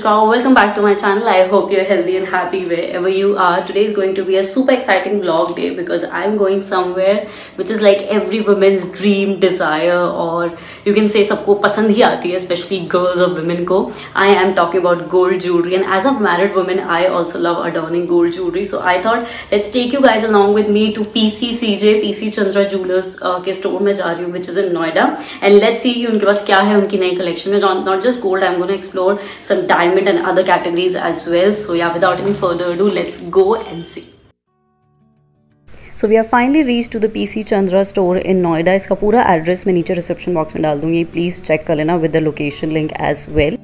Kashika. Welcome back to my channel. I hope you're healthy and happy wherever you are. Today is going to be a super exciting vlog day because I'm going somewhere which is like every woman's dream, desire or you can say सबको पसंद ही आती है especially girls or women को. I am talking about gold jewelry and as a married woman, I also love adorning gold jewelry. So I thought let's take you guys along with me to PCCJ, PC Chandra Jewelers uh, के store में जा रही हूँ which is in Noida and let's see उनके पास क्या है उनकी नई collection में not just gold I'm going to explore some diamond and other categories as well. So yeah, without any further ado, let's go and see. So we are finally reach to the P C Chandra store in Noida इसका पूरा address मैं नीचे reception box में डाल दूँगी please check कर लेना with the location link as well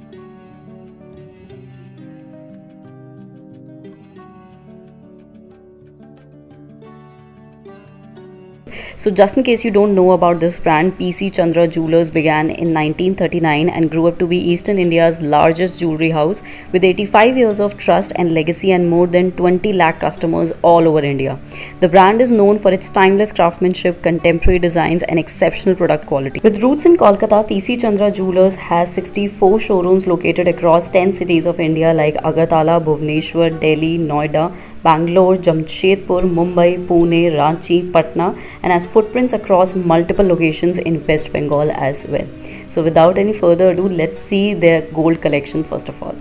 So just in case you don't know about this brand, PC Chandra Jewelers began in 1939 and grew up to be Eastern India's largest jewelry house with 85 years of trust and legacy and more than 20 lakh customers all over India. The brand is known for its timeless craftsmanship, contemporary designs and exceptional product quality. With roots in Kolkata, PC Chandra Jewelers has 64 showrooms located across 10 cities of India like Agartala, Bhubaneswar, Delhi, Noida, Bangalore, Jamshedpur, Mumbai, Pune, Ranchi, Patna and has footprints across multiple locations in West Bengal as well. So without any further ado, let's see their gold collection first of all.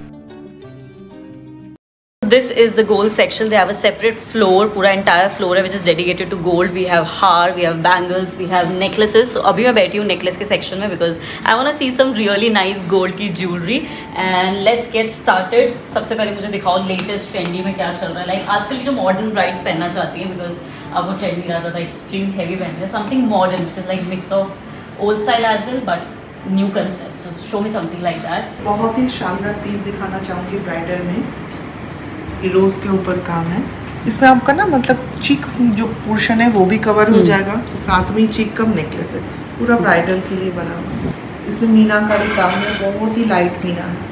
This is the gold section. They have a separate floor, pura entire floor है which is dedicated to gold. We have har, we have bangles, we have necklaces. So abhi main बैठी हूँ necklace के section में because I want to see some really nice gold की jewelry. And let's get started. सबसे पहले मुझे दिखाओ latest trendy में क्या चल रहा है. Like आजकल जो modern brides पहनना चाहती हैं because अब वो trendy रहा ज़्यादा extreme heavy पहन रहे हैं. Something modern which is like mix of old style as well but new concept. So show me something like that. बहुत ही शानदार पीस दिखाना चाहूँगी ब्राइडल में रोज़ के ऊपर काम है। इसमें आपका ना मतलब चीक जो पोर्शन है वो भी कवर हो हम्म। जाएगा। साथ में चीक कम नेकलेस है। पूरा ब्राइडल के लिए बना हुआ इसमें मीना का भी काम है। बहुत ही लाइट मीना है।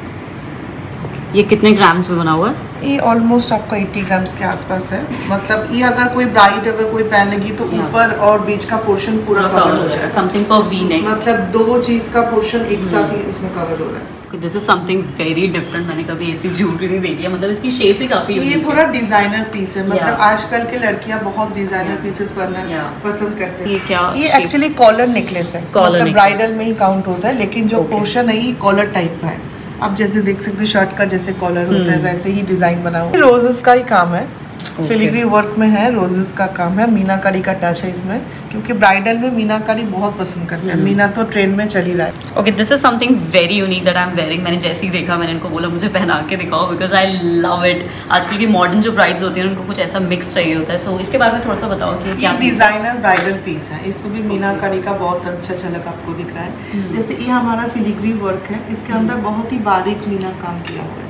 ये कितने ग्राम्स में बना हुआ है? ये ऑलमोस्ट आपका 80 ग्राम्स के आसपास है। मतलब ये अगर कोई ब्राइड अगर कोई पहन लेगी तो ऊपर और बीच का पोर्शन पूरा कवर हो जाएगा। समथिंग फॉर वी नेक मतलब दो चीज़ का पोर्शन एक साथ ही इसमें कवर हो रहा है। This is something very different मैंने कभी ऐसी ज्वेलरी नहीं देखी है। मतलब इसकी शेप ही काफ़ी ये थोड़ा डिज़ाइनर पीस है। मतलब yeah. आजकल के लड़कियाँ बहुत डिज़ाइनर पीसेस पहनना yeah. पसंद करते हैं। ये क्या ये एक्चुअली कॉलर नेकलेस है। मतलब ब्राइडल में ही काउंट होता है लेकिन जो पोर्शन है ये कॉलर टाइप का है। आप जैसे देख सकते हो शर्ट का जैसे कॉलर होता है hmm. वैसे ही डिज़ाइन बना हुआ रोजेस का ही काम है। फिलिग्री वर्क में है रोजेस का काम है मीनाकारी का टच है इसमें क्योंकि ब्राइडल में मीनाकारी बहुत पसंद करते हैं। Hmm. मीना तो ट्रेन में चली रहा है। Okay this is something very unique that I am wearing मैंने जैसे ही देखा मैंने इनको बोला मुझे पहना के दिखाओ बिकॉज़ आई लव इट आजकल की मॉडर्न जो ब्राइड्स होती हैं उनको कुछ ऐसा मिक्स चाहिए होता है। सो so, इसके बारे में थोड़ा सा बताओ कि क्या डिज़ाइनर ब्राइडल पीस है। इसमें भी मीनाकारी का बहुत अच्छा झलक आपको दिख रहा है। Hmm. जैसे ये हमारा फिलिग्री वर्क है इसके अंदर बहुत ही बारीक मीना काम किया हुआ है।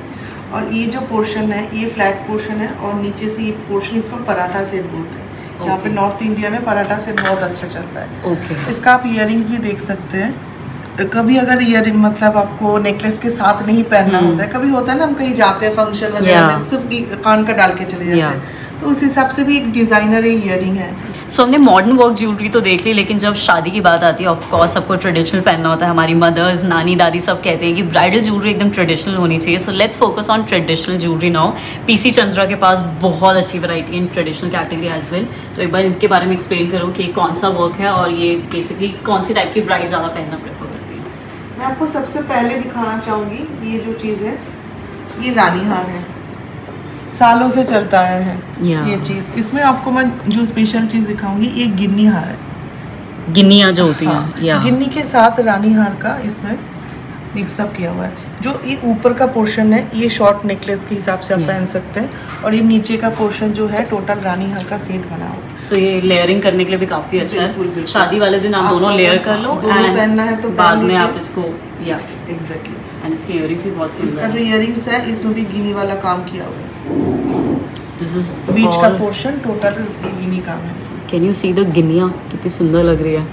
और ये जो पोर्शन है ये फ्लैट पोर्शन है और नीचे से ये पोर्शन इसको पराठा सेट बोलते हैं। okay. यहाँ पे नॉर्थ इंडिया में पराठा सेट बहुत अच्छा चलता है। Okay. इसका आप इयर भी देख सकते हैं। कभी अगर ईयर मतलब आपको नेकलेस के साथ नहीं पहनना hmm. होता है कभी होता है ना हम कहीं जाते हैं फ़ंक्शन वगैरह में सिर्फ़ कान का डाल के चले जाते हैं। तो उस हिसाब से भी एक डिज़ाइनर इयर है। सो so, हमने मॉडर्न वर्क ज्वेलरी तो देख ली लेकिन जब शादी की बात आती है ऑफकोर्स सबको ट्रेडिशनल पहनना होता है हमारी मदर्स नानी दादी सब कहते हैं कि ब्राइडल ज्वेलरी एकदम ट्रेडिशनल होनी चाहिए। So let's focus on traditional jewellery now PC Chandra के पास बहुत अच्छी variety in traditional category as well तो एक बार इनके बारे में एक्सप्लेन करो कि कौन सा वर्क है और ये बेसिकली कौन सी टाइप की ब्राइड ज़्यादा पहनना प्रेफर करती है? मैं आपको सबसे पहले दिखाना चाहूँगी ये जो चीज़ है ये रानी हार है। सालों से चलता आया है ये। चीज़। इसमें आपको मैं जो स्पेशल चीज़ दिखाऊँगी ये गिन्नी हार है। गिन्निया जो होती हाँ, हैं गिन्नी के साथ रानी हार का इसमें मिक्सअप किया हुआ है। जो ये ऊपर का पोर्शन है ये शॉर्ट नेकलेस के हिसाब से आप पहन सकते हैं और ये नीचे का पोर्शन जो है टोटल रानी हार का सेट बना हुआ सो ये लेयरिंग करने के लिए भी काफ़ी अच्छा है। शादी वाले दिन आप दोनों लेयर कर लो दोनों पहनना है तो बाद में आप इसको या। एग्जैक्टली एंड इसके इयरिंग्स भी बहुत सुंदर इसका जो इयरिंग्स है इसमें भी गिनी वाला काम किया हुआ है। दिस इज़ बीच का पोर्शन टोटल गिनी काम है कैन यू सी द गिनिया कितनी सुंदर लग रही है।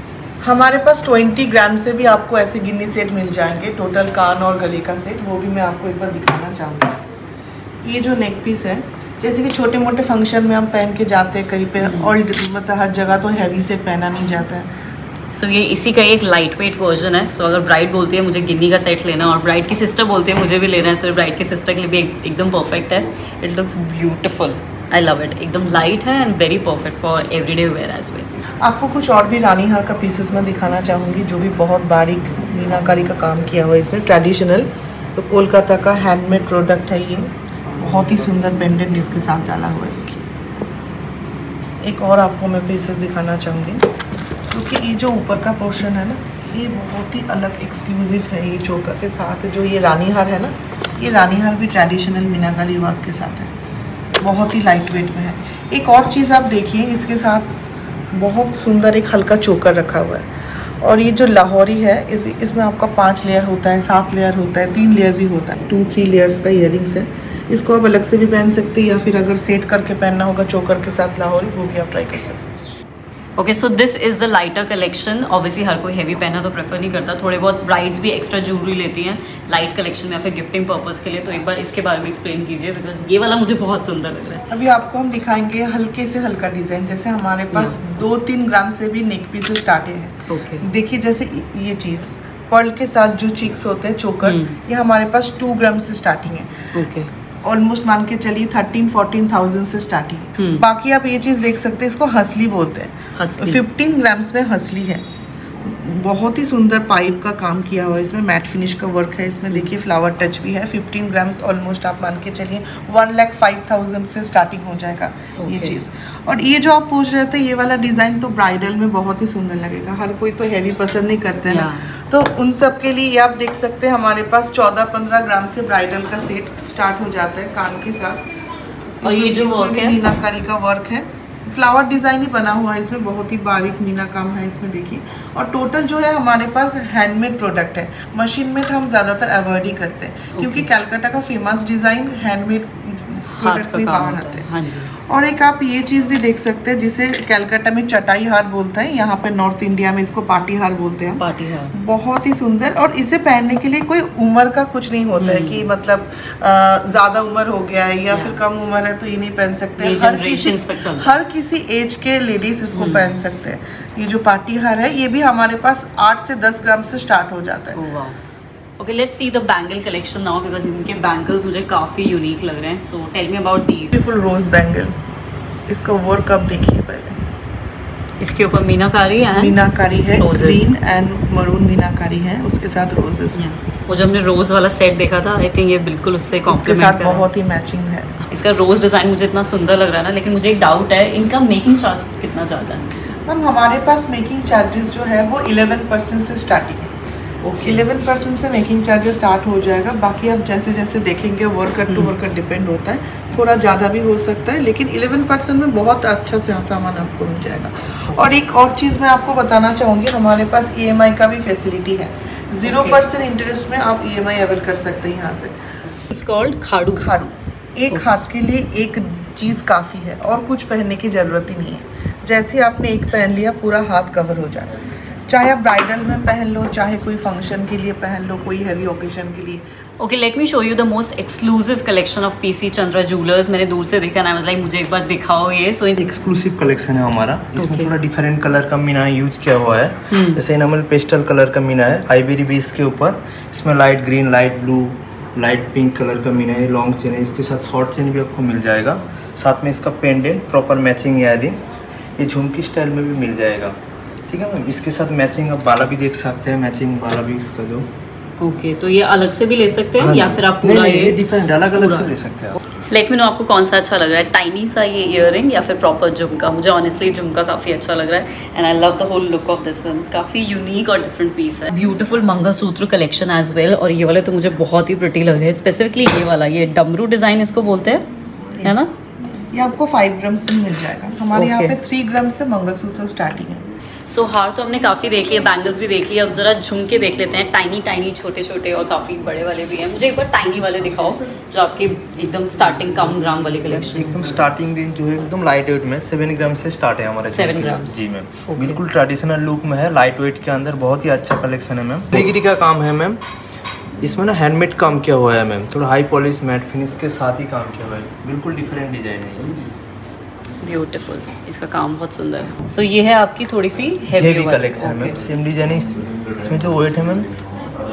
हमारे पास 20 ग्राम से भी आपको ऐसे गिन्नी सेट मिल जाएँगे टोटल कान और गले का सेट वो भी मैं आपको एक बार दिखाना चाहूँगी। ये जो नेक पीस है जैसे कि छोटे मोटे फ़ंक्शन में हम पहन के जाते हैं कहीं पे और हम्म। मतलब हर जगह तो हैवी से पहना नहीं जाता है। सो so, ये इसी का एक लाइट वेट वर्जन है। सो so, अगर ब्राइट बोलती है मुझे गिन्नी का सेट लेना और ब्राइट की सिस्टर बोलती है मुझे भी लेना है तो ब्राइट की सिस्टर के लिए भी एकदम परफेक्ट है। It looks beautiful I love it एकदम लाइट है and very perfect for every day wear as well आपको कुछ और भी रानी हार का पीसेस में दिखाना चाहूँगी जो भी बहुत बारीक मीनाकारी का काम किया हुआ है इसमें। ट्रेडिशनल तो कोलकाता का हैंडमेड प्रोडक्ट है ये। बहुत ही सुंदर पेंडेंट इसके साथ डाला हुआ है। देखिए। एक और आपको मैं पीसेस दिखाना चाहूँगी। क्योंकि ये जो ऊपर का पोर्शन है ना, ये बहुत ही अलग एक्सक्लूसिव है ये चोकर के साथ, जो ये रानी हार है ना, ये रानी हार भी ट्रेडिशनल मीनाकारी वर्क के साथ है। बहुत ही लाइट वेट में है। एक और चीज़ आप देखिए, इसके साथ बहुत सुंदर एक हल्का चोकर रखा हुआ है। और ये जो लाहौरी है, इस, इसमें आपका पाँच लेयर होता है, सात लेयर होता है, तीन लेयर भी होता है। टू थ्री लेयर्स का इयर है। इसको आप अलग से भी पहन सकते हैं, या फिर अगर सेट करके पहनना होगा चोकर के साथ लाहौरी, वो भी आप ट्राई कर सकते हैं। Okay so this is the lighter collection obviously हर कोई हैवी पहना तो प्रेफर नहीं करता। थोड़े बहुत ब्राइड्स भी एक्स्ट्रा ज्वेलरी लेती हैं लाइट कलेक्शन में या फिर गिफ्टिंग पर्पज़ के लिए। तो एक बार इसके बारे में एक्सप्लेन कीजिए बिकॉज़ ये वाला मुझे बहुत सुंदर लग रहा है। अभी आपको हम दिखाएँगे हल्के से हल्का डिज़ाइन जैसे हमारे पास दो तीन ग्राम से भी नेक पीस स्टार्ट है। ओके देखिए जैसे ये चीज़ पर्ल के साथ जो चिक्स होते हैं चोकर हम्म। ये हमारे पास टू ग्राम से स्टार्टिंग है। ओके ऑलमोस्ट मान के चलिए थर्टीन फोर्टीन थाउज़ेंड से स्टार्टिंग हम्म। बाकी आप ये चीज़ देख सकते हैं इसको हंसली बोलते हैं। फिफ्टीन ग्राम्स में हंसली है। बहुत ही सुंदर पाइप का काम किया हुआ है इसमें मैट फिनिश का वर्क है इसमें। देखिए फ्लावर टच भी है। 15 ग्राम्स ऑलमोस्ट आप मान के चलिए वन लैख फाइव थाउज़ेंड से स्टार्टिंग हो जाएगा okay. ये चीज़। और ये जो आप पूछ रहे थे ये वाला डिज़ाइन तो ब्राइडल में बहुत ही सुंदर लगेगा। हर कोई तो हैवी पसंद नहीं करते ना। तो उन सब के लिए आप देख सकते हैं हमारे पास चौदह पंद्रह ग्राम से ब्राइडल का सेट स्टार्ट हो जाता है कान के साथ। और ये जो वर्क है? मीनाकारी का वर्क है। फ्लावर डिज़ाइन ही बना हुआ है इसमें बहुत ही बारीक मीना काम है इसमें देखिए। और टोटल जो है हमारे पास हैंडमेड प्रोडक्ट है। मशीन मेड हम ज़्यादातर अवॉइड ही करते हैं okay. क्योंकि कैलकाटा का फ़ेमस डिज़ाइन हैंडमेड प्रोडक्ट में बाहर आते हैं। हाँ। और एक आप ये चीज़ भी देख सकते हैं जिसे कैलकाटा में चटाई हार बोलते हैं यहाँ पे नॉर्थ इंडिया में इसको पार्टी हार बोलते हैं। पार्टी हार बहुत ही सुंदर और इसे पहनने के लिए कोई उम्र का कुछ नहीं होता है हम्म। कि मतलब ज़्यादा उम्र हो गया है या फिर कम उम्र है तो ये नहीं पहन सकते। हर किसी हर किसी एज के लेडीज़ इसको हम्म। पहन सकते हैं। ये जो पार्टी हार है ये भी हमारे पास आठ से दस ग्राम से स्टार्ट हो जाता है। Okay let's see the bangle collection now because इनके बैंगल्स मुझे काफ़ी यूनिक लग रहे हैं। So tell me about these beautiful rose bangle इसका वर्क आप देखिए पहले। इसके ऊपर मीनाकारी है। मीनाकारी है ग्रीन एंड मरून मीनाकारी है उसके साथ रोजेस वो जो हमने रोज वाला सेट देखा था आई थिंक ये बिल्कुल उससे उसके साथ बहुत ही मैचिंग है। इसका रोज डिज़ाइन मुझे इतना सुंदर लग रहा है ना लेकिन मुझे एक डाउट है इनका मेकिंग चार्ज कितना ज़्यादा है? मैम हमारे पास मेकिंग चार्जेस जो है वो इलेवन परसेंट से स्टार्टिंग है। इलेवन परसेंट से मेकिंग चार्जेस स्टार्ट हो जाएगा। बाकी आप जैसे जैसे देखेंगे वर्कर टू वर्कर डिपेंड होता है। थोड़ा ज़्यादा भी हो सकता है लेकिन इलेवन परसेंट में बहुत अच्छा से सामान आपको मिल जाएगा। और एक और चीज़ मैं आपको बताना चाहूँगी हमारे पास ई e का भी फैसिलिटी है। ज़ीरो परसेंट इंटरेस्ट में आप ई एम अवेल कर सकते हैं यहाँ से। खाड़ू खाड़ू एक हाथ के लिए एक चीज़ काफ़ी है और कुछ पहनने की ज़रूरत ही नहीं है। जैसे आपने एक पहन लिया पूरा हाथ कवर हो जाए चाहे आप ब्राइडल में पहन लो चाहे कोई फ़ंक्शन के लिए पहन लो कोई हैवी ओकेजन के लिए। Okay let me show you the most exclusive collection of PC Chandra jewellers मैंने दूर से देखा ना लाइक मुझे एक बार दिखाओ ये। सो एक्सक्लूसिव कलेक्शन है हमारा। इसमें okay. थोड़ा डिफरेंट कलर का मीना यूज़ किया हुआ है। Hmm. जैसे नॉर्मल पेस्टल कलर का मीना है आईबेरी बेस के ऊपर। इसमें light green light blue light pink colour का मीना है। लॉन्ग चेन है। इसके साथ शॉर्ट चेन भी आपको मिल जाएगा। साथ में इसका पेंडेंट प्रॉपर मैचिंग इयरिंग ये झुमकी स्टाइल में भी मिल जाएगा। ठीक है मैम इसके साथ मैचिंग आप बाला भी देख सकते हैं मैचिंग बाला भी इसका जो। ओके okay, तो ये अलग से भी ले सकते हैं हाँ, या फिर आप पूरा ये डिफरेंट अलग अलग से ले सकते हैं लेट मी नो आपको कौन सा अच्छा लग रहा है टाइनी सा ये इयर या फिर प्रॉपर झुमका? मुझे ऑनेस्टली झुमका काफ़ी अच्छा लग रहा है and I love the whole look of this one काफ़ी यूनिक और डिफरेंट पीस है। Beautiful mangalsutra collection as well और ये वाले तो मुझे बहुत ही प्रिटी लग रहे हैं। स्पेसिफिकली ये वाला ये डमरू डिज़ाइन इसको बोलते हैं है ना? ये आपको फाइव ग्राम से मिल जाएगा। हमारे यहाँ पे थ्री ग्राम से मंगलसूत्र स्टार्टिंग है। सो हार तो हमने काफ़ी देख लिया बैंगल्स भी देख लिया। अब ज़रा झुमके देख लेते हैं। टाइनी टाइनी छोटे छोटे और काफ़ी बड़े वाले भी हैं। मुझे एक बार टाइनी वाले दिखाओ जो आपके एकदम स्टार्टिंग कम ग्राम वाले कलेक्शन एकदम स्टार्टिंग रेंज जो है एकदम लाइट वेट में सेवन ग्राम से स्टार्ट है हमारे सेवन ग्राम जी मैम बिल्कुल ट्रेडिशनल लुक में है लाइट वेट के अंदर बहुत ही अच्छा कलेक्शन है मैम डिग्री का काम है मैम इसमें ना हैंडमेड काम किया हुआ है मैम थोड़ा हाई पॉलिश मैट फिनिश के साथ ही काम किया हुआ है। बिल्कुल डिफरेंट डिज़ाइन है ब्यूटीफुल इसका काम बहुत सुंदर है। सो so, ये है आपकी थोड़ी सी heavy collection ma'am same design इसमें जो वेट है मैम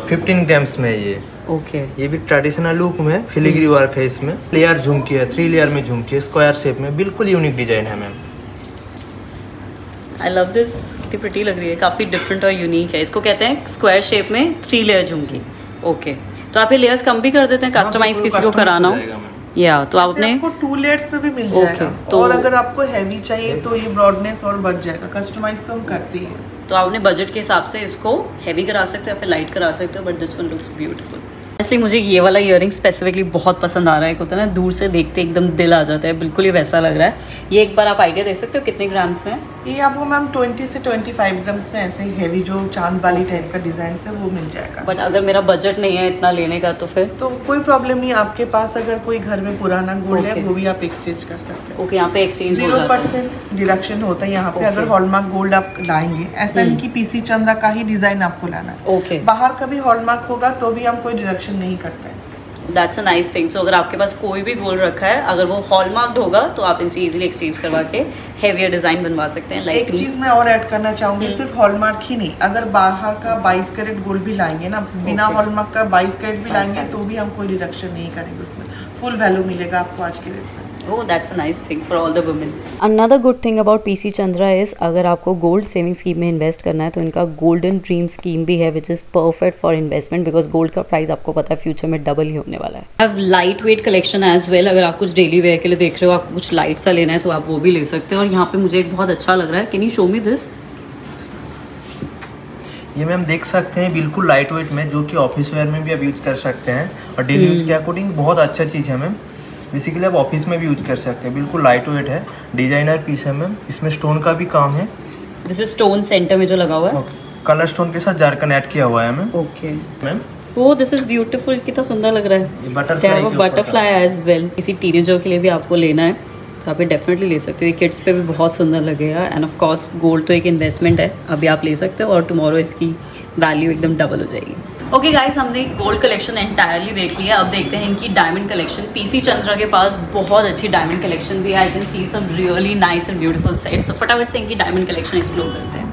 15 ग्राम्स में ये। Okay okay. ये भी ट्रेडिशनल लुक में फिलिग्री वर्क है इसमें। लेयर झुमकी है थ्री लेयर में झुमकी है स्क्वायर शेप में। बिल्कुल यूनिक डिज़ाइन है मैम आई लव दिस कितनी प्रिटी लग रही है। काफ़ी डिफरेंट और यूनिक है। इसको कहते हैं स्क्वायर शेप में थ्री लेयर झुमकी। ओके तो आप ये लेयर्स कम भी कर देते हैं कस्टमाइज हाँ, किसी को कराना हो। या तो आपने आपको टू लेयर्स में भी मिल जाएगा। Okay, तो और अगर आपको हैवी चाहिए तो ये ब्रॉडनेस और बढ़ जाएगा। कस्टमाइज तो हम करती हैं। तो आपने बजट के हिसाब से इसको हैवी करा सकते हो या फिर लाइट करा सकते हो but this one looks beautiful ऐसे मुझे ये वाला इयर स्पेसिफिकली बहुत पसंद आ रहा है एक होता है ना दूर से देखते एकदम दिल आ जाता है। बिल्कुल ही वैसा लग रहा है। ये एक बार आप आइडिया दे सकते हो कितने ग्राम्स में? ये आपको मैम 20 से 25 ग्राम्स में ऐसे ही हैवी जो चाँद वाली टाइप का डिज़ाइन है वो मिल जाएगा। बट अगर मेरा बजट नहीं है इतना लेने का तो फिर? तो कोई प्रॉब्लम नहीं आपके पास अगर कोई घर में पुराना गोल्ड okay. है वो भी आप एक्सचेंज कर सकते हैं। ओके यहाँ पे एक्सचेंज ज़ीरो परसेंट डिडक्शन होता है यहाँ पे okay. अगर हॉलमार्क गोल्ड आप लाएँगे। ऐसा नहीं। की पीसी चंद्रा का ही डिज़ाइन आपको लाना है। ओके बाहर का भी हॉलमार्क होगा तो भी हम कोई डिडक्शन नहीं करते हैं। That's a nice thing so अगर आपके पास कोई भी गोल्ड रखा है अगर वो हॉल मार्क्ड होगा तो आप इनसे इजीली एक्सचेंज करवा के हेवियर डिज़ाइन बनवा सकते हैं लाइक एक चीज़ मैं और ऐड करना चाहूँगी हम्म। सिर्फ़ हॉलमार्क ही नहीं। अगर बाहर का 22 कैरेट गोल्ड भी लाएँगे ना बिना हॉलमार्क का 22 कैरेट भी लाएँगे तो भी हम कोई रिडक्शन नहीं करेंगे उसमें। फुल वैल्यू मिलेगा आपको आज के रेट से। Oh, that's a nice thing for all the women. Another good thing about PC Chandra is अगर आपको गोल्ड सेविंग स्कीम में इन्वेस्ट करना है तो इनका गोल्डन ड्रीम स्कीम भी है which is perfect for investment because gold का प्राइस आपको पता है फ्यूचर में डबल ही होने वाला है। अब light weight collection as well अगर आप कुछ डेली वेयर के लिए देख रहे हो आपको कुछ लाइट सा लेना है तो आप वो भी ले सकते हो। और यहाँ पे मुझे एक बहुत अच्छा लग रहा है। Can you show me this ये मैम देख सकते हैं बिल्कुल लाइट वेट में जो कि ऑफ़िस वेयर में भी आप यूज़ कर सकते हैं। और डेली यूज़ के अकॉर्डिंग बहुत अच्छा चीज़ है मैम बेसिकली आप ऑफ़िस में भी यूज़ कर सकते हैं। बिल्कुल लाइट वेट है। डिज़ाइनर पीस है मैम इसमें स्टोन का भी काम है। दिस इज़ स्टोन सेंटर में जो लगा हुआ है। कलर स्टोन के साथ जारकन ऐड किया हुआ है मैम ओके मैम वो दिस इज़ ब्यूटीफुल कितना सुंदर लग रहा है। बटरफ्लाई बटरफ्लाई एज वेल किसी टीनेजर के लिए भी आपको लेना है तो आप ये डेफिनेटली ले सकते हो। ये किड्स पे भी बहुत सुंदर लगेगा। एंड ऑफ़ कोर्स गोल्ड तो एक इन्वेस्टमेंट है। अभी आप ले सकते हो और टुमारो इसकी वैल्यू एकदम डबल हो जाएगी। ओके गाइस हमने गोल्ड कलेक्शन एंटायरली देख लिया। अब देखते हैं इनकी डायमंड कलेक्शन पीसी चंद्रा के पास बहुत अच्छी डायमंड कलेक्शन भी है। I can see some really nice and beautiful set so फटाफट से इनकी डायमंड कलेक्शन एक्सप्लोर करते हैं।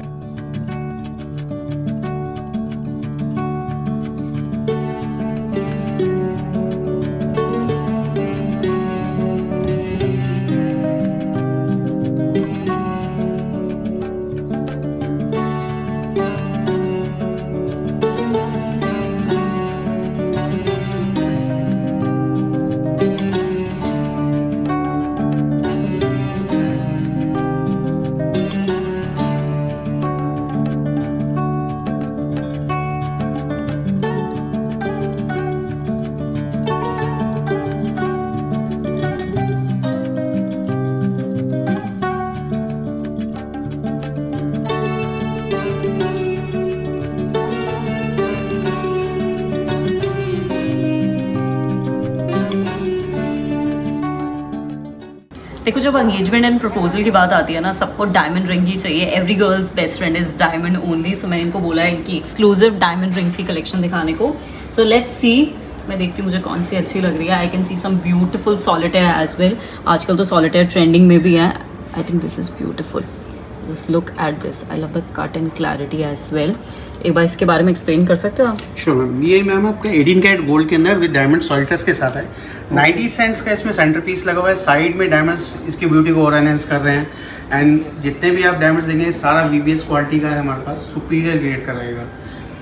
देखो, जब एंगेजमेंट एंड प्रपोजल की बात आती है ना, सबको डायमंड रिंग ही चाहिए। Every girl's best friend is diamond only so मैंने इनको बोला है इनकी एक्सक्लूसिव डायमंड रिंग्स की कलेक्शन दिखाने को। सो लेट्स सी मैं देखती हूँ, मुझे कौन सी अच्छी लग रही है। I can see some beautiful solitaire as well आजकल तो सॉलिटेयर ट्रेंडिंग में भी है। I think this is beautiful just look at this I love the cut and clarity as well एक बार इसके बारे में एक्सप्लेन कर सकते हो आप? श्योर मैम ये मैम आपका एटीन कैरेट गोल्ड के अंदर विद डायमंड सॉल्टर्स के साथ है नाइन्टी सेंट्स का इसमें सेंटर पीस लगा हुआ है। साइड में डायमंड्स इसकी ब्यूटी को और एनहेंस कर रहे हैं। एंड जितने भी आप डायमंड्स देंगे, सारा वी क्वालिटी का है हमारे पास। सुपीरियर ग्रेड का रहेगा।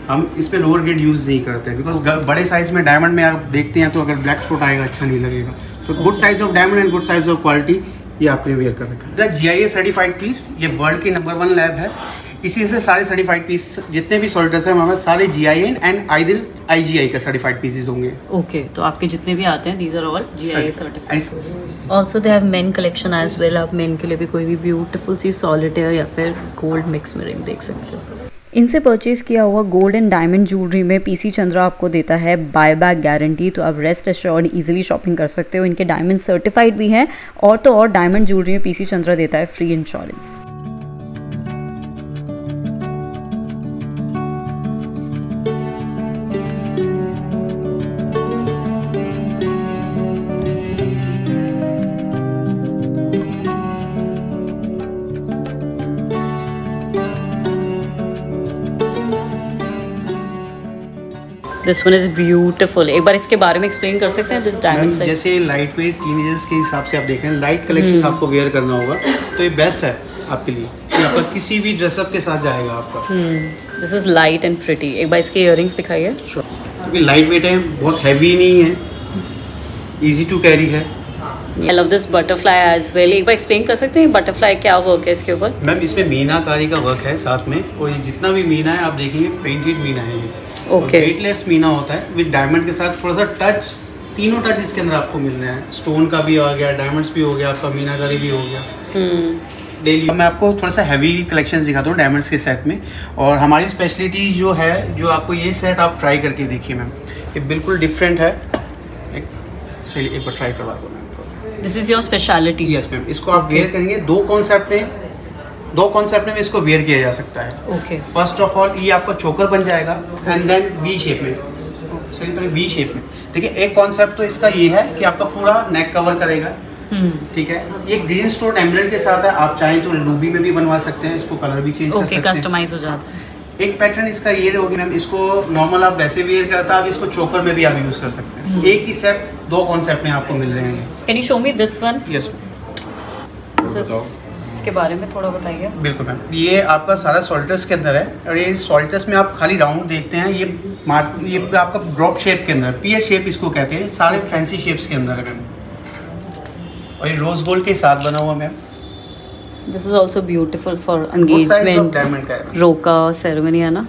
हम इस पर लोअर ग्रेड यूज़ नहीं करते बिकॉज़ बड़े साइज़ में डायमंड में आप देखते हैं तो अगर ब्लैक स्पॉट आएगा अच्छा नहीं लगेगा। तो good size of diamond and good size of quality ये आपने वेयर कर रखा है। G I A certified piece ये वर्ल्ड की नंबर वन लैब है। इसी से सारे सर्टिफाइड पीस जितने भी सोल्टर्स हैं हमारे सारे G I N and either I G I का सर्टिफाइड पीसेस होंगे। ओके okay, तो आपके जितने भी आते हैं these are all G I certified also they have men collection as well आप मेन के लिए भी कोई भी ब्यूटीफुल सी सॉलिटेयर या फिर गोल्ड मिक्स में रिंग देख सकते हो। इनसे परचेज किया हुआ गोल्ड एंड डायमंड ज्वेलरी में पीसी चंद्रा आपको देता है बाय बैक गारंटी तो आप रेस्ट एश्योर्ड इजीली शॉपिंग कर सकते हो। इनके डायमंड सर्टिफाइड भी हैं और तो और डायमंड ज्वेलरी में पीसी चंद्रा देता है free insurance this one is beautiful एक बार इसके बारे में एक्सप्लेन कर सकते हैं दिस डायमंड जैसे लाइट वेट टीनेजर्स के हिसाब से आप देख रहे हैं लाइट कलेक्शन hmm. आपको वेयर करना होगा तो ये बेस्ट है आपके लिए। आपका किसी भी ड्रेसअप के साथ जाएगा आपका। This is light and pretty एक बार इसके इयररिंग्स दिखाइए। क्योंकि लाइट वेट है बहुत हैवी नहीं है इजी टू कैरी है। I love this butterfly as well एक बार एक्सप्लेन कर सकते हैं बटरफ्लाई क्या वर्क है इसके ऊपर? मैम इसमें मीनाकारी का वर्क है साथ में और ये जितना भी मीना है आप देखेंगे पेंटेड मीना है ये। ओके वेटलेस मीना होता है विद डायमंड के साथ थोड़ा सा टच तीनों टच इसके अंदर आपको मिल रहे हैं। स्टोन का भी आ गया डायमंड्स भी हो गया आपका मीना मीनाकारी भी हो गया। Daily hmm. मैं आपको थोड़ा सा हैवी कलेक्शन दिखाता हूँ डायमंड्स के सेट में। और हमारी स्पेशलिटी जो है जो आपको ये सेट आप ट्राई करके देखिए मैम ये बिल्कुल डिफरेंट है। एक एक बार ट्राई करवा दो ma'am this is your speciality yes ma'am इसको आप वेयर करेंगे। दो कॉन्सेप्ट दो कॉन्सेप्ट में इसको वेयर किया जा सकता है। ओके फ़र्स्ट ऑफ़ ऑल ये आपका चोकर बन जाएगा एंड देन वी शेप में। सॉरी पहले वी शेप में। देखिए एक कॉन्सेप्ट तो इसका ये है कि आपका पूरा नेक कवर करेगा। हम्म। ठीक है? ये ग्रीन स्टोन एमरल्ड के साथ है। आप चाहें तो रूबी में भी बनवा सकते हैं इसको कलर भी चेंज okay, कर सकते कस्टमाइज हो जाता है। एक पैटर्न इसका ये होगी मैम इसको नॉर्मल आप वैसे वेयर करता आप इसको चोकर में भी आप यूज़ कर सकते हैं। हम्म। एक ही सेट दो कॉन्सेप्ट में आपको मिल रहे हैं। Can you show me this one yes इसके बारे में थोड़ा बताइए। बिल्कुल मैम ये आपका सारा सॉल्टस के अंदर है और ये सॉल्टस में आप खाली राउंड देखते हैं ये ये आपका ड्रॉप शेप के अंदर पियर शेप इसको कहते हैं सारे फैंसी शेप्स के अंदर है मैम। और ये रोज गोल्ड के साथ बना हुआ ma'am. This is also beautiful for engagement roka ceremony है ना?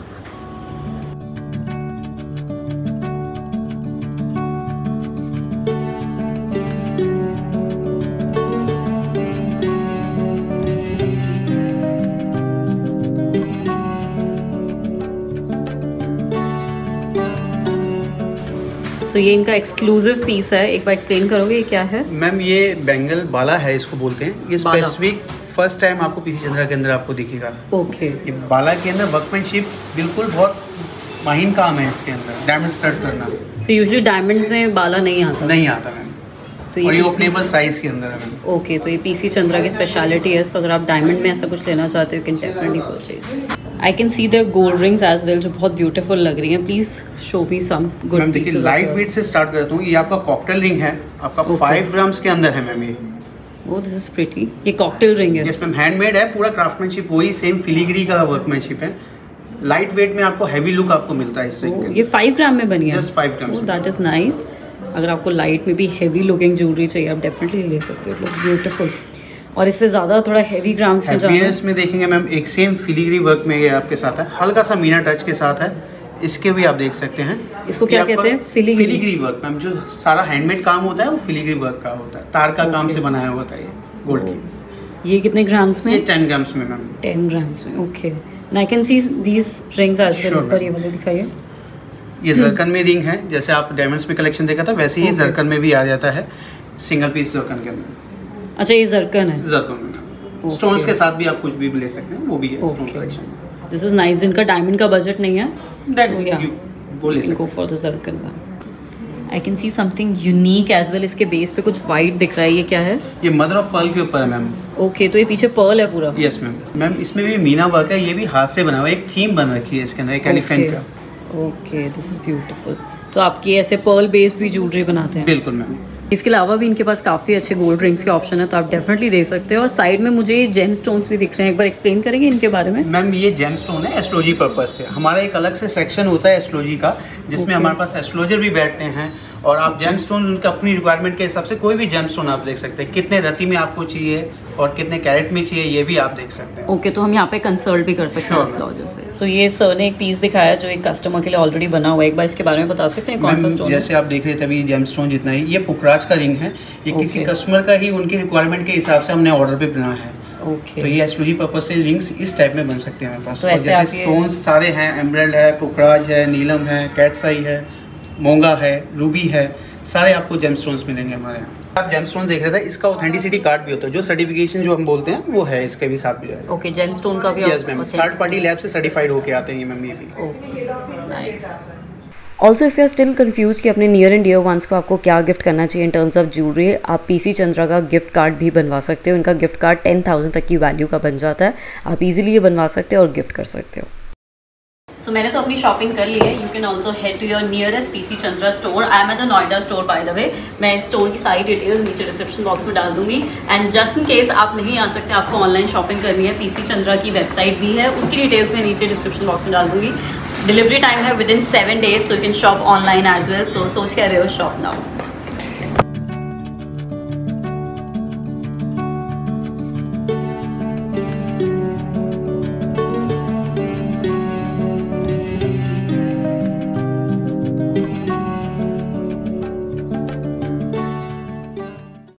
ये इनका एक्सक्लूसिव पीस है। एक बार एक्सप्लेन करोगे ये क्या है? मैम ये बैंगल बाला है इसको बोलते हैं। ये स्पेसिफिक फ़र्स्ट टाइम आपको पीसी चंद्रा के अंदर आपको दिखेगा। ओके ये बाला के अंदर वर्कमैनशिप बिल्कुल बहुत माहिन काम है इसके अंदर डायमंड स्टड करना। तो यूजली डायमंड्स में बाला नहीं आता? नहीं आता मैम। तो ये, और ये ओपनेबल साइज़ के अंदर है ओके तो ये पीसी चंद्रा की स्पेशलिटी है सो अगर आप डायमंड में ऐसा कुछ लेना चाहते हो can definitely purchase I can see the gold rings as well जो बहुत ब्यूटीफुल लग रही हैं. Please show me some good ma'am देखिए लाइट वेट से स्टार्ट करता हूँ. ये आपका कॉकटेल रिंग है. आपका फाइव ग्राम्स के अंदर है मैम ये. ओ दिस इज़ प्रीटी ये कॉकटेल रिंग है. यस मैम हैंडमेड है. पूरा क्राफ्टमैनशिप वही सेम फिलीग्री का वर्कमैनशिप है. लाइट वेट में आपको हैवी लुक आपको मिलता है इस रिंग ये फाइव ग्राम में बनी है? Just five gram that is nice अगर आपको लाइट में भी हैवी लुकिंग ज्वेलरी चाहिए आप डेफिनेटली ले सकते हो। लुक्स ब्यूटीफुल और इससे ज़्यादा थोड़ा हैवी ग्राम्स में जाना में देखेंगे मैम एक सेम फिलीग्री वर्क में ये आपके साथ है। हल्का सा मीना टच के साथ है। इसके भी आप देख सकते हैं। इसको क्या कहते हैं? फिलीग्री फिलीग्री वर्क मैम जो सारा हैंडमेड काम होता है वो फिलीग्री वर्क का होता है। तार का काम से बनाया हुआ था ये गोल्ड की। ये कितने ग्राम्स में? ये टेन ग्राम्स में मैम। टेन ग्राम्स में okay I can see these rings well ऊपर ये वाले दिखाइए। ये जरकन में रिंग है जैसे आप डायमंड्स में कलेक्शन देखा था वैसे ही जरकन में भी आ जाता है सिंगल पीस जरकन के अंदर। अच्छा ये जरकन है। जरकन में स्टोन्स के साथ भी आप कुछ भी ले सकते हैं वो भी है stone collection this is nice जिनका डायमंड का बजट नहीं है दैट वो ले सकते go for the zircon one I can see something unique as well इसके बेस पे कुछ वाइट दिख रहा है ये क्या है? ये मदर ऑफ़ पर्ल के ऊपर है मैम ओके तो ये पीछे पर्ल है पूरा। यस मैम मैम इसमें भी मीना वर्क है ये भी हाथ से बना हुआ एक थीम बन रखी है इसके अंदर एक एलिफेंट का। ओके दिस इज़ ब्यूटीफुल तो आपकी ऐसे पर्ल बेस्ड भी ज्वेलरी बनाते हैं? बिल्कुल मैम इसके अलावा भी इनके पास काफ़ी अच्छे गोल्ड रिंग्स के ऑप्शन है तो आप डेफिनेटली देख सकते हैं। और साइड में मुझे जेम स्टोन्स भी दिख रहे हैं। एक बार एक्सप्लेन करेंगे इनके बारे में? मैम ये जेम स्टोन है एस्ट्रोलॉजी पर्पज से। हमारा एक अलग से सेक्शन होता है एस्ट्रोलॉजी का जिसमें okay. हमारे पास एस्ट्रोलॉजर भी बैठते हैं और आप जेम स्टोन उनके अपनी रिक्वायरमेंट के हिसाब से कोई भी जेम स्टोन आप देख सकते हैं। कितने रति में आपको चाहिए और कितने कैरेट में चाहिए ये भी आप देख सकते हैं। ओके okay, तो हम यहाँ पे कंसल्ट भी कर सकते हैं एस्ट्रोलॉजर से। तो ये सर ने एक पीस दिखाया जो एक कस्टमर के लिए ऑलरेडी बना हुआ है। एक बार इसके बारे में बता सकते हैं कौन सा स्टोन जैसे आप देख रहे थे अभी जेम स्टोन जितना ही ये पुखराज का रिंग है। ये okay. किसी कस्टमर का ही उनकी रिक्वायरमेंट के हिसाब से हमने ऑर्डर पे बनाया है। Okay. तो ये एस्ट्रोलॉजी पर्पज से रिंग्स इस टाइप में बन सकते हैं हमारे पास। तो जैसे स्टोन्स सारे हैं एम्ब्रेड है पुखराज है नीलम है कैटसाई है मोंगा है रूबी है सारे आपको जेम स्टोन्स मिलेंगे हमारे यहाँ। आप जेम स्टोन देख रहे थे इसका ऑथेंटिसिटी कार्ड भी होता है। जो सर्टिफिकेशन जो हम बोलते हैं वो है इसके भी साथ भी जाएगा ओके जेम स्टोन का भी yes ma'am third party lab से सर्टिफाइड होके आते हैं ये मैम ये भी। Okay nice also if you are still confuse कि अपने नियर एंड डियर वंस को आपको क्या गिफ्ट करना चाहिए इन टर्म्स ऑफ़ ज्वेलरी आप पीसी चंद्रा का गिफ्ट कार्ड भी बनवा सकते हो। इनका गिफ्ट कार्ड टेन थाउज़ेंड तक की वैल्यू का बन जाता है। आप इजीली ये बनवा सकते हो और गिफ्ट कर सकते हो। सो मैंने तो अपनी शॉपिंग कर ली है. You can also head to your nearest P C Chandra store I am at the Noida store by the way मैं स्टोर की सारी डिटेल नीचे डिस्क्रिप्शन बॉक्स में डाल दूँगी. एंड जस्ट इन केस आप नहीं आ सकते, आपको ऑनलाइन शॉपिंग करनी है. पी सी चंद्रा की वेबसाइट भी है. उसकी डिटेल्स मैं नीचे डिस्क्रिप्शन बॉक्स में डाल दूँगी. डिलीवरी टाइम है within seven days so you can shop online as well so सोच के रहे हो? Shop now